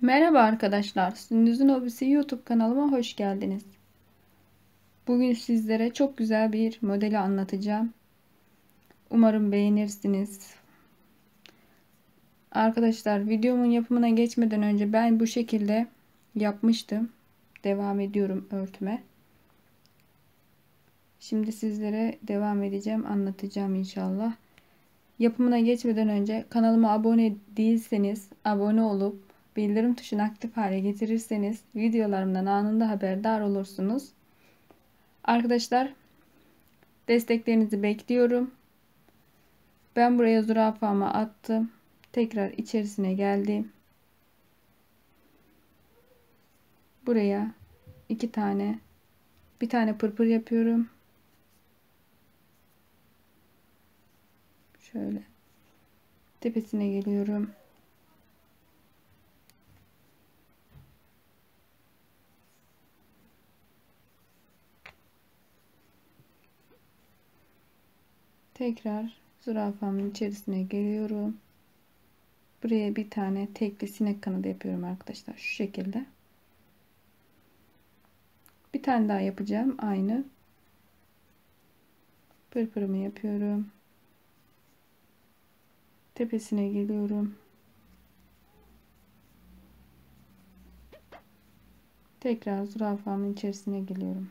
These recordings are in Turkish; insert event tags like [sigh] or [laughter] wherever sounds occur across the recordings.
Merhaba arkadaşlar, Sündüz'ün Hobisi YouTube kanalıma hoş geldiniz. Bugün sizlere çok güzel bir modeli anlatacağım. Umarım beğenirsiniz. Arkadaşlar videomun yapımına geçmeden önce ben bu şekilde yapmıştım. Devam ediyorum örtüme. Şimdi sizlere devam edeceğim, anlatacağım inşallah. Yapımına geçmeden önce kanalıma abone değilseniz abone olup bildirim tuşunu aktif hale getirirseniz videolarımdan anında haberdar olursunuz. Arkadaşlar desteklerinizi bekliyorum. Ben buraya zürafamı attım. Tekrar içerisine geldim. Buraya iki tane bir tane pırpır yapıyorum. Şöyle tepesine geliyorum. Tekrar zürafamın içerisine geliyorum. Buraya bir tane tekli sinek kanadı yapıyorum arkadaşlar. Şu şekilde. Bir tane daha yapacağım. Aynı. Pırpırımı yapıyorum. Tepesine geliyorum. Tekrar zürafamın içerisine geliyorum.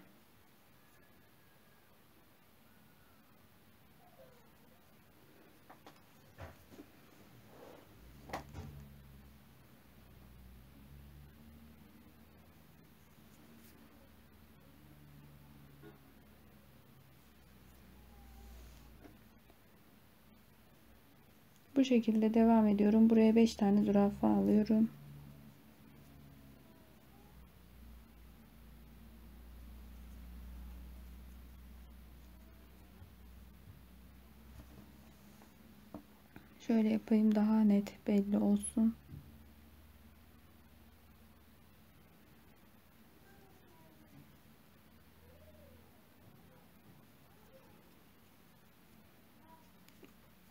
Bu şekilde devam ediyorum. Buraya 5 tane zürafa alıyorum. Şöyle yapayım daha net belli olsun.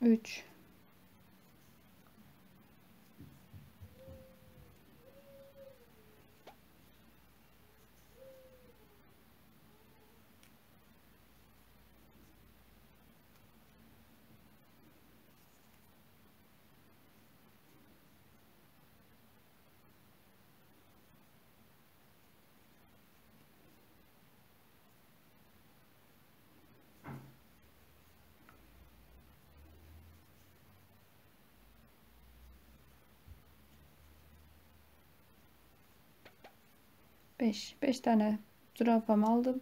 Üç. 5 5 tane zürafamı aldım.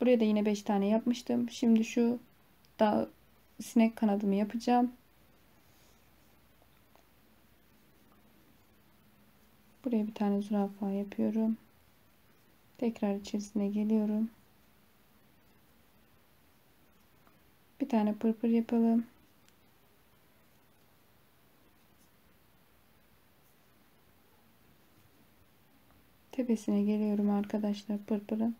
Buraya da yine 5 tane yapmıştım. Şimdi şu da sinek kanadımı yapacağım. Buraya bir tane zürafa yapıyorum. Tekrar içerisine geliyorum. Bir tane pırpır yapalım. Tepesine geliyorum arkadaşlar pırpırın.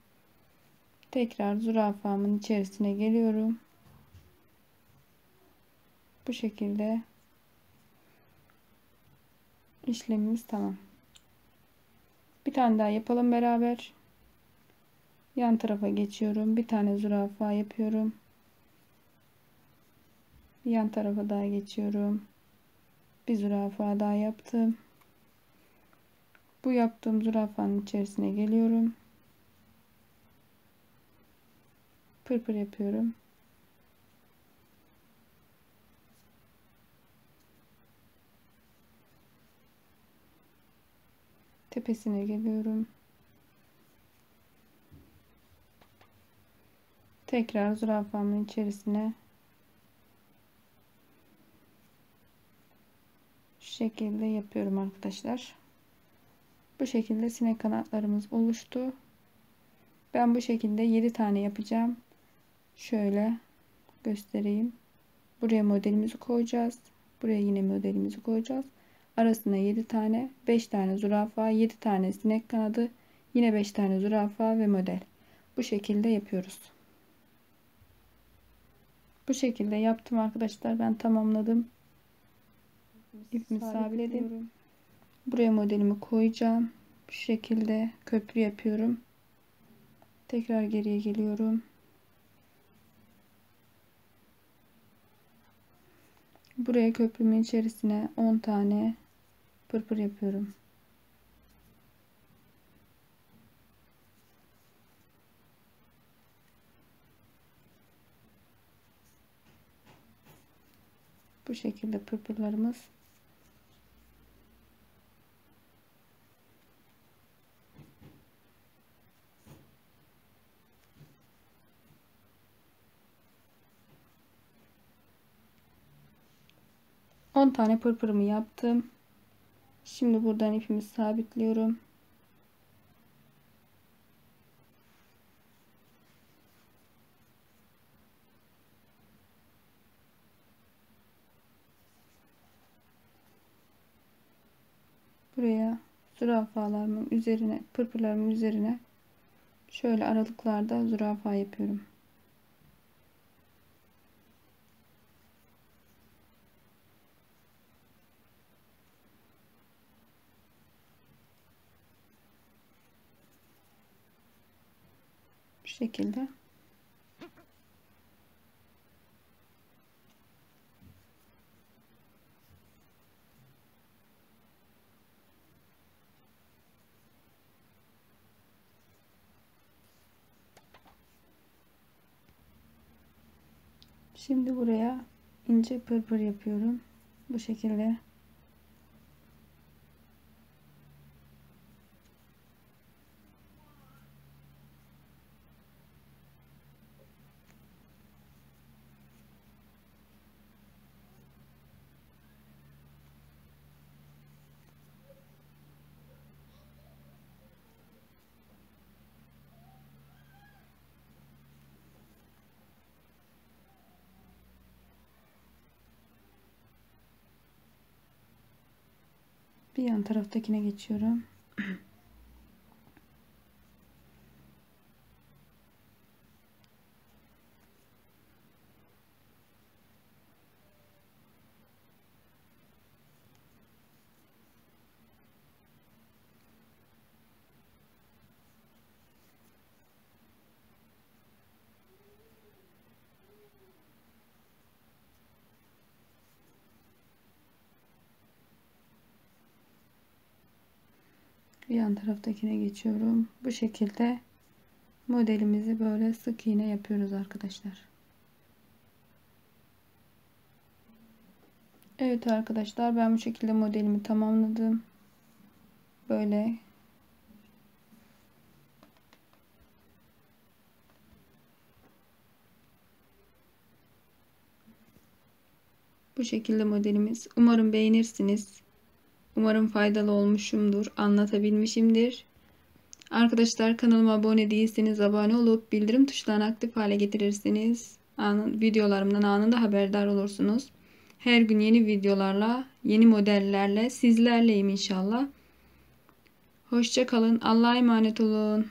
Tekrar zürafamın içerisine geliyorum. Bu şekilde işlemimiz tamam. Bir tane daha yapalım beraber. Yan tarafa geçiyorum bir tane zürafa yapıyorum. Yan tarafa daha geçiyorum. Bir zürafa daha yaptım bu yaptığım zürafanın içerisine geliyorum. Pırpır yapıyorum. Tepesine geliyorum. Tekrar zürafamın içerisine şekilde yapıyorum arkadaşlar. Bu şekilde sinek kanatlarımız oluştu. Ben bu şekilde 7 tane yapacağım. Şöyle göstereyim. Buraya modelimizi koyacağız. Buraya yine modelimizi koyacağız. Arasına 7 tane, 5 tane zürafa, 7 tane sinek kanadı, yine 5 tane zürafa ve model. Bu şekilde yapıyoruz. Bu şekilde yaptım arkadaşlar. Ben tamamladım. İpimi sabitledim. Buraya modelimi koyacağım. Şu şekilde köprü yapıyorum. Tekrar geriye geliyorum. Buraya köprümün içerisine 10 tane pırpır yapıyorum. Bu şekilde pırpırlarımız On tane pırpırımı yaptım. Şimdi buradan ipimi sabitliyorum. buraya zürafalarımın üzerine pırpırlarımın üzerine şöyle aralıklarda zürafa yapıyorum. Bu şekilde Şimdi buraya ince pırpır yapıyorum. Bu şekilde. Bir yan taraftakine geçiyorum. [clears throat] yan taraftakine geçiyorum. Bu şekilde modelimizi böyle sık iğne yapıyoruz arkadaşlar. Evet arkadaşlar ben bu şekilde modelimi tamamladım. Böyle Bu şekilde modelimiz. Umarım beğenirsiniz. Umarım faydalı olmuşumdur, anlatabilmişimdir. Arkadaşlar kanalıma abone değilseniz abone olup bildirim tuşlarını aktif hale getirirsiniz. Anın, videolarımdan anında haberdar olursunuz. Her gün yeni videolarla, yeni modellerle sizlerleyim inşallah. Hoşça kalın. Allah'a emanet olun.